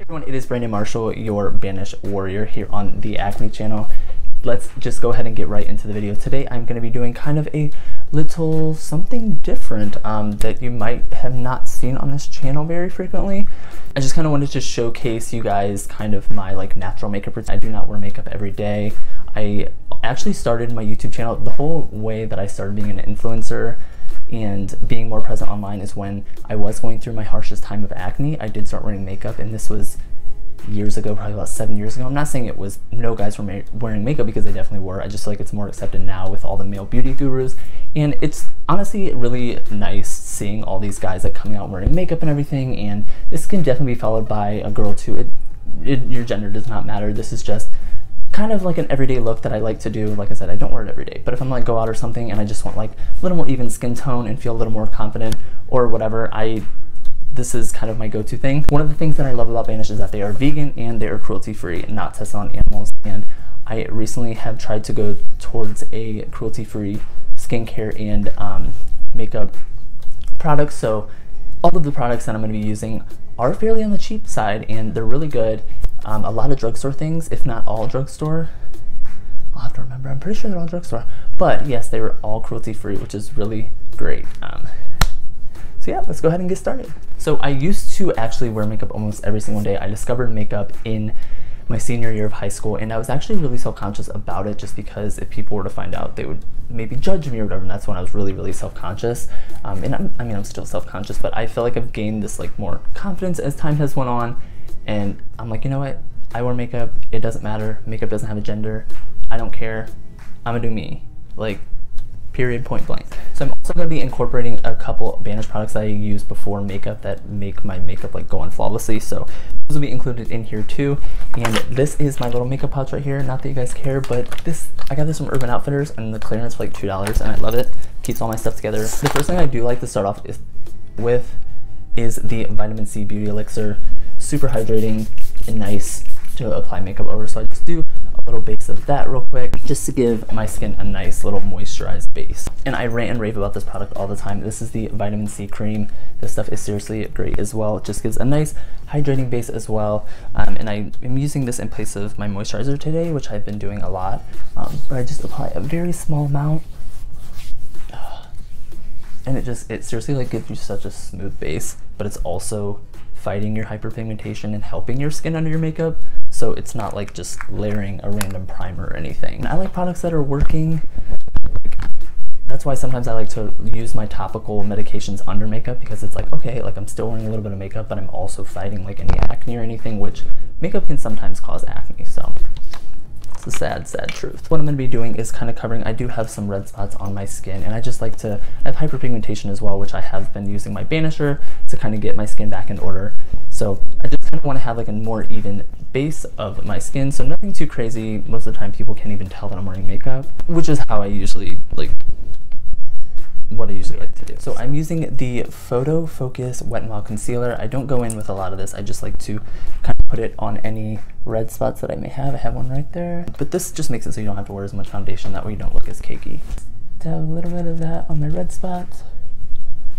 everyone, it is Brandon Marshall, your Banished Warrior here on the Acne channel. Let's just go ahead and get right into the video. Today I'm going to be doing kind of a little something different um, that you might have not seen on this channel very frequently. I just kind of wanted to showcase you guys kind of my like natural makeup routine. I do not wear makeup every day. I actually started my YouTube channel, the whole way that I started being an influencer and being more present online is when I was going through my harshest time of acne. I did start wearing makeup and this was years ago, probably about seven years ago. I'm not saying it was no guys were wearing makeup because they definitely were. I just feel like it's more accepted now with all the male beauty gurus. And it's honestly really nice seeing all these guys like coming out wearing makeup and everything. And this can definitely be followed by a girl too. It, it, your gender does not matter. This is just kind of like an everyday look that I like to do. Like I said, I don't wear it every day, but if I'm like go out or something and I just want like a little more even skin tone and feel a little more confident or whatever, I this is kind of my go-to thing. One of the things that I love about Banish is that they are vegan and they are cruelty-free, not tested on animals. And I recently have tried to go towards a cruelty-free skincare and um, makeup products. So all of the products that I'm going to be using are fairly on the cheap side and they're really good um, a lot of drugstore things, if not all drugstore. I'll have to remember. I'm pretty sure they're all drugstore. But yes, they were all cruelty free, which is really great. Um, so yeah, let's go ahead and get started. So I used to actually wear makeup almost every single day. I discovered makeup in my senior year of high school and I was actually really self-conscious about it just because if people were to find out they would maybe judge me or whatever and that's when I was really really self-conscious um, and I'm, i mean I'm still self-conscious but I feel like I've gained this like more confidence as time has went on and I'm like, you know what? I wear makeup. It doesn't matter. Makeup doesn't have a gender. I don't care. I'm gonna do me. Like, period, point blank. So I'm also gonna be incorporating a couple Banish products that I used before makeup that make my makeup like go on flawlessly. So those will be included in here too. And this is my little makeup pouch right here. Not that you guys care, but this, I got this from Urban Outfitters and the clearance for like $2 and I love it. Keeps all my stuff together. The first thing I do like to start off is with is the Vitamin C Beauty Elixir super hydrating and nice to apply makeup over. So I just do a little base of that real quick just to give my skin a nice little moisturized base. And I rant and rave about this product all the time. This is the vitamin C cream. This stuff is seriously great as well. It just gives a nice hydrating base as well. Um, and I am using this in place of my moisturizer today, which I've been doing a lot. Um, but I just apply a very small amount and it just it seriously like gives you such a smooth base but it's also fighting your hyperpigmentation and helping your skin under your makeup. So it's not like just layering a random primer or anything. I like products that are working. That's why sometimes I like to use my topical medications under makeup because it's like, okay, like I'm still wearing a little bit of makeup, but I'm also fighting like any acne or anything, which makeup can sometimes cause acne. So the sad, sad truth. What I'm going to be doing is kind of covering, I do have some red spots on my skin and I just like to, I have hyperpigmentation as well, which I have been using my Banisher to kind of get my skin back in order. So I just kind of want to have like a more even base of my skin, so nothing too crazy. Most of the time people can't even tell that I'm wearing makeup, which is how I usually like what I usually like to do. So I'm using the Photo Focus Wet n Wild Concealer. I don't go in with a lot of this. I just like to kind put it on any red spots that I may have. I have one right there. But this just makes it so you don't have to wear as much foundation. That way you don't look as cakey. Just have a little bit of that on my red spots.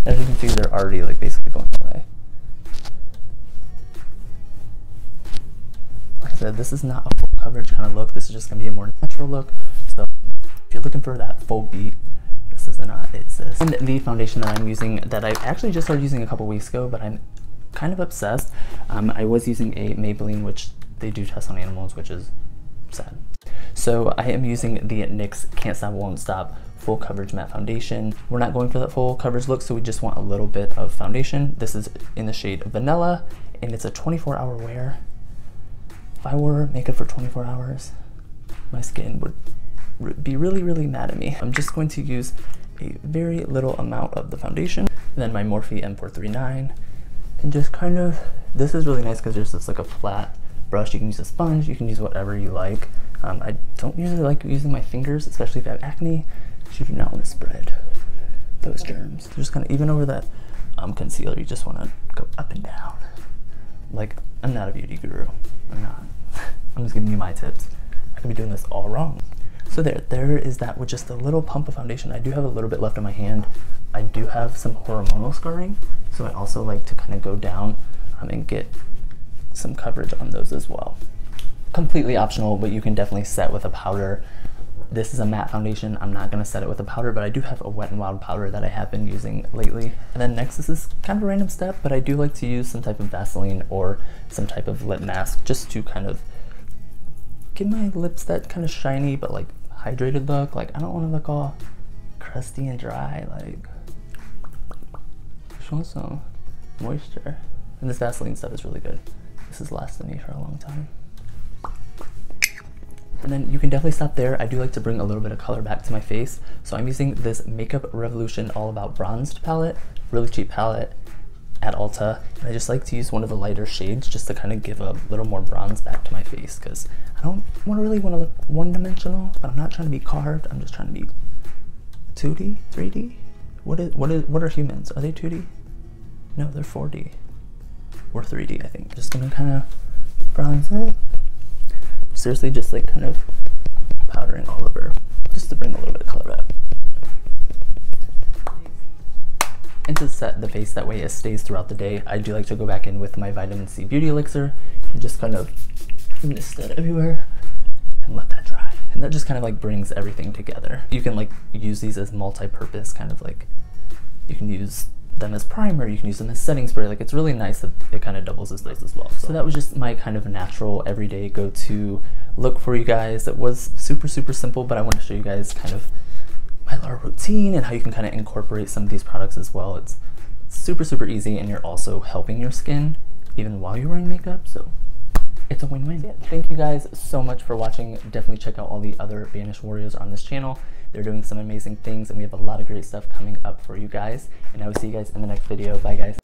As you can see, they're already like basically going away. Like I said, this is not a full coverage kind of look. This is just going to be a more natural look. So if you're looking for that full beat, this is not it's this. And the foundation that I'm using that I actually just started using a couple weeks ago, but I'm kind of obsessed. Um, I was using a Maybelline, which they do test on animals, which is sad. So I am using the NYX Can't Stop Won't Stop full coverage matte foundation. We're not going for that full coverage look, so we just want a little bit of foundation. This is in the shade Vanilla, and it's a 24 hour wear. If I wore makeup for 24 hours, my skin would be really, really mad at me. I'm just going to use a very little amount of the foundation, then my Morphe M439, and just kind of, this is really nice because there's just like a flat brush. You can use a sponge, you can use whatever you like. Um, I don't usually like using my fingers, especially if you have acne. You do not want to spread those germs. Just kind of, even over that um, concealer, you just want to go up and down. Like, I'm not a beauty guru. I'm not. I'm just giving you my tips. I could be doing this all wrong. So there, there is that with just a little pump of foundation. I do have a little bit left on my hand. I do have some hormonal scarring, so I also like to kind of go down um, and get some coverage on those as well. Completely optional, but you can definitely set with a powder. This is a matte foundation. I'm not gonna set it with a powder, but I do have a Wet n Wild powder that I have been using lately. And then next, this is kind of a random step, but I do like to use some type of Vaseline or some type of lip mask just to kind of give my lips that kind of shiny but like hydrated look. Like I don't want to look all crusty and dry. Like just want some moisture. And this Vaseline stuff is really good. This has lasted me for a long time. And then you can definitely stop there. I do like to bring a little bit of color back to my face. So I'm using this Makeup Revolution All About Bronzed palette, really cheap palette at Ulta. And I just like to use one of the lighter shades just to kind of give a little more bronze back to my face because I don't want to really want to look one-dimensional, but I'm not trying to be carved. I'm just trying to be 2D, 3D. What is what is what are humans? Are they 2D? No, they're 4D or 3D. I think. Just gonna kind of bronze it. Seriously, just like kind of powdering all over, just to bring a little bit of color back. And to set the face that way it stays throughout the day, I do like to go back in with my vitamin C beauty elixir and just kind of mist it everywhere and let that dry. And that just kind of like brings everything together. You can like use these as multi-purpose kind of like, you can use them as primer, you can use them as setting spray. Like it's really nice that it kind of doubles as those as well. So that was just my kind of natural everyday go-to look for you guys. It was super, super simple, but I want to show you guys kind of little routine and how you can kind of incorporate some of these products as well. It's super, super easy and you're also helping your skin even while you're wearing makeup. So it's a win-win. Thank you guys so much for watching. Definitely check out all the other Banished Warriors on this channel. They're doing some amazing things and we have a lot of great stuff coming up for you guys. And I will see you guys in the next video. Bye guys.